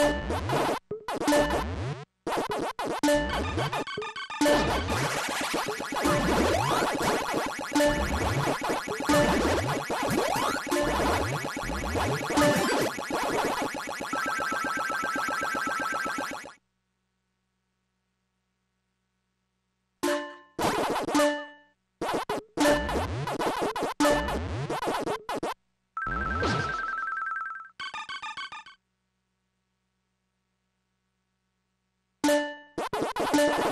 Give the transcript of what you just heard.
you नमस्कार